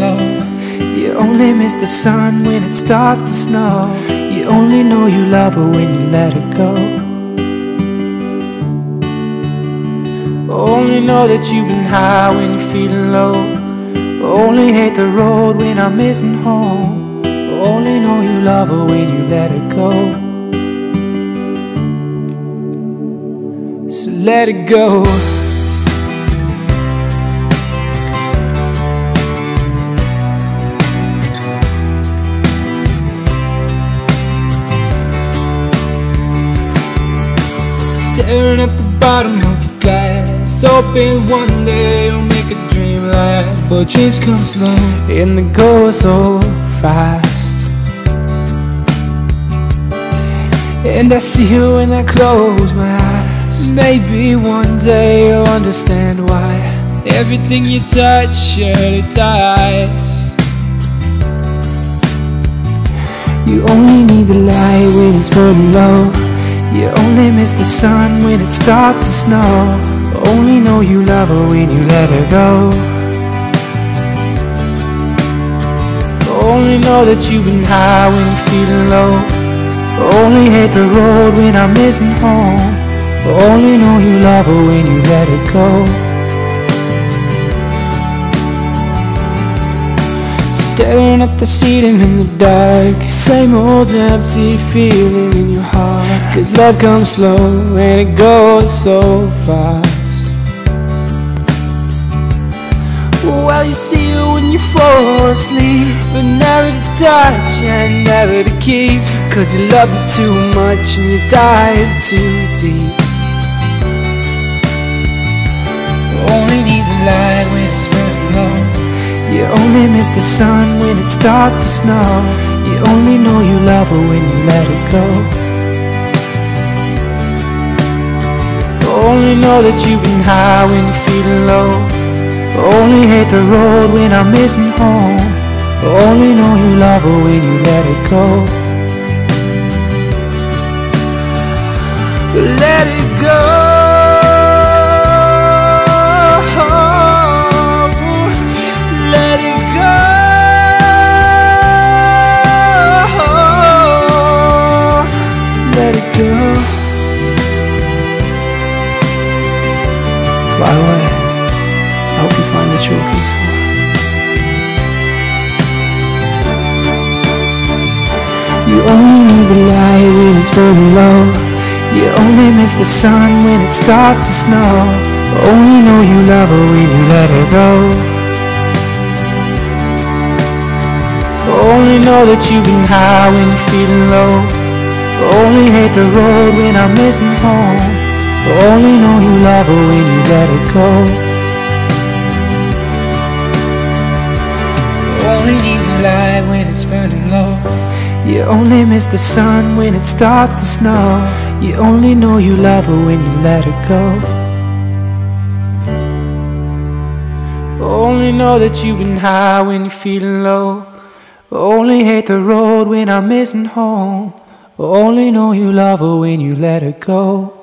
low. You only miss the sun when it starts to snow. You only know you love her when you let her go. Only know that you've been high when you're feeling low. Only hate the road when I'm missing home. Only know you love her when you let her go. So let it go. Staring at the bottom of your glass Hoping one day you'll make a dream last. But dreams come slow and they go so fast. And I see you when I close my eyes. Maybe one day you'll understand why Everything you touch surely dies. You only need the light when it's burning low you only miss the sun when it starts to snow. Only know you love her when you let her go. Only know that you've been high when you're feeling low. Only hate the road when I'm missing home. Only know you love her when you let her go. Staring at the ceiling in the dark Same old empty feeling in your heart Cause love comes slow and it goes so fast. Well, you see it when you fall asleep But never to touch and never to keep Cause you loved it too much and you dive too deep. Only need the light when it's burning low. You only miss the sun when it starts to snow. You only know you love her when you let her go Only know that you've been high when you're feeling low. Only hate the road when I'm missing home. Only know you love her when you let her go. Let it go find what you're looking for. You only need the light when it's burning low. You only miss the sun when it starts to snow. Only know you love her when you let her go. Only know that you've been high when you're feeling low. Only hate the road when I'm missing home Only know you love her when you let her go light when it's burning low. You only miss the sun when it starts to snow. You only know you love her when you let her go. Only know that you've been high when you're feeling low. Only hate the road when I'm missing home. Only know you love her when you let her go.